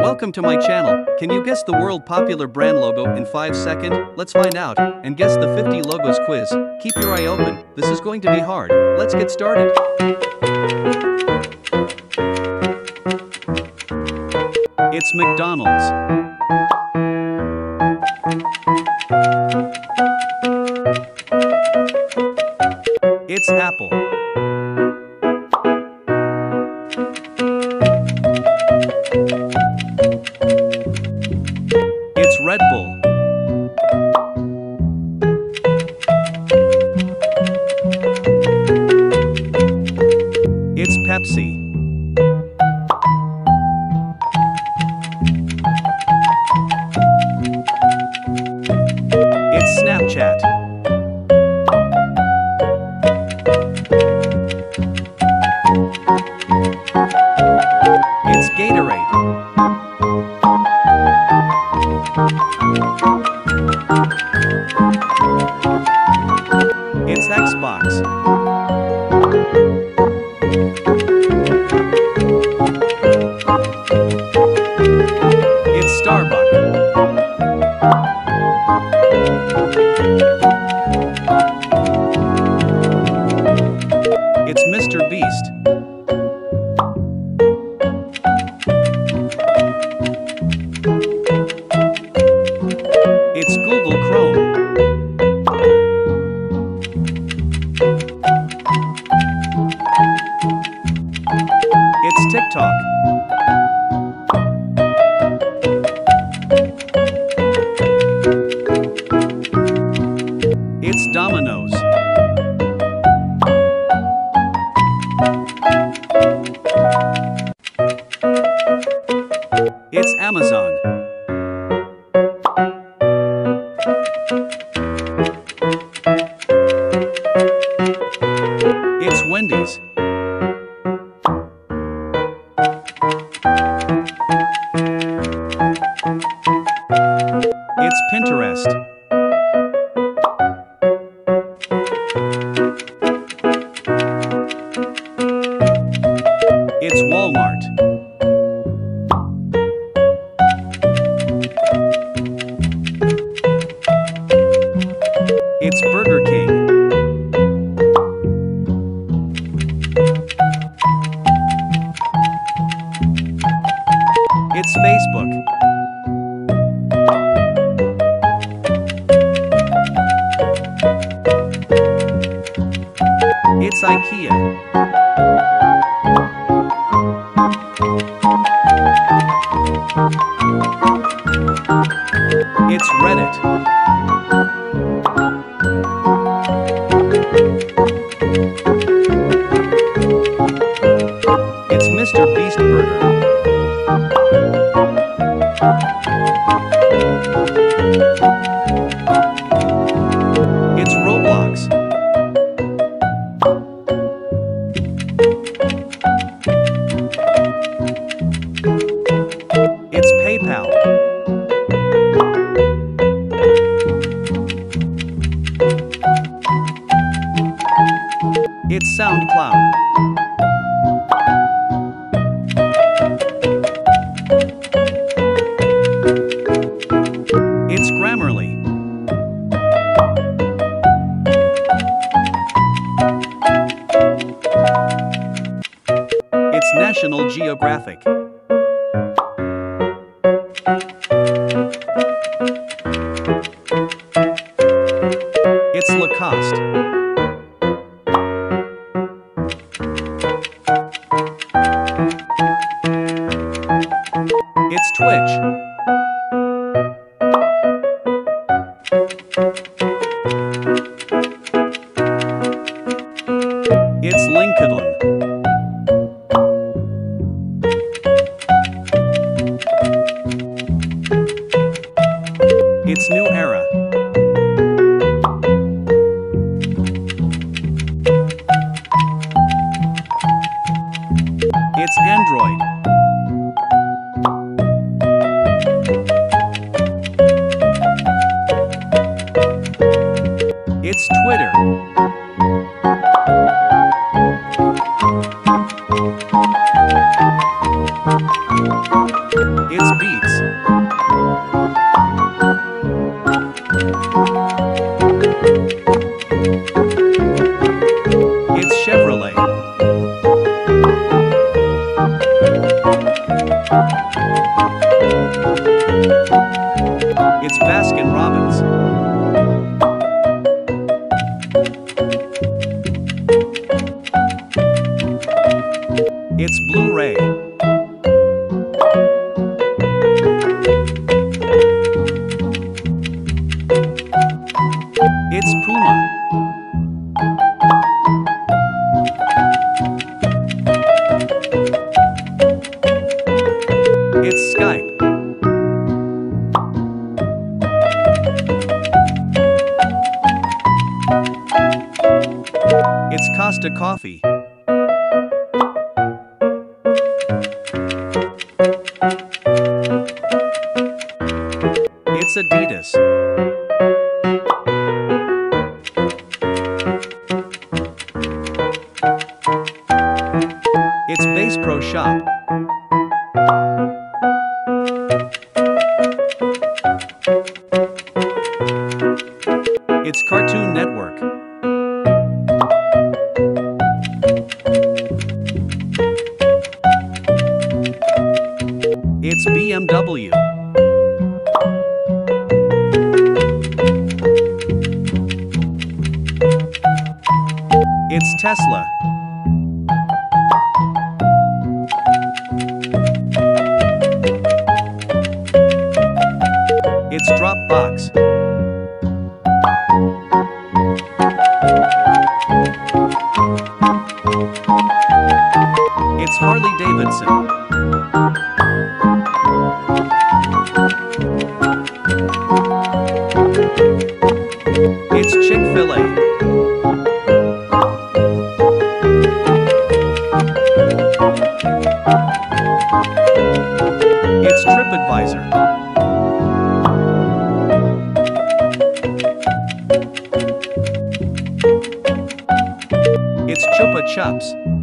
Welcome to my channel. Can you guess the world popular brand logo in 5 seconds? Let's find out and guess the 50 logos quiz. Keep your eye open. This is going to be hard. Let's get started. It's McDonald's. It's Gatorade. It's Xbox. It's Starbucks. It's Mr. Beast. TikTok. It's Domino's. It's Amazon. It's Wendy's. It's IKEA. It's Reddit. It's Mr. Beast Burger. It's Roblox. It's SoundCloud. It's Grammarly. It's National Geographic. It's New Era. It's Android. It's Twitter. It's Baskin Robbins. It's Blu-ray. It's Puma. It's Skype. Costa Coffee. It's Adidas. It's Bass Pro Shop. It's BMW. It's Tesla. It's Dropbox. It's Harley Davidson. It's Chick fil A. It's TripAdvisor. It's Chupa Chups.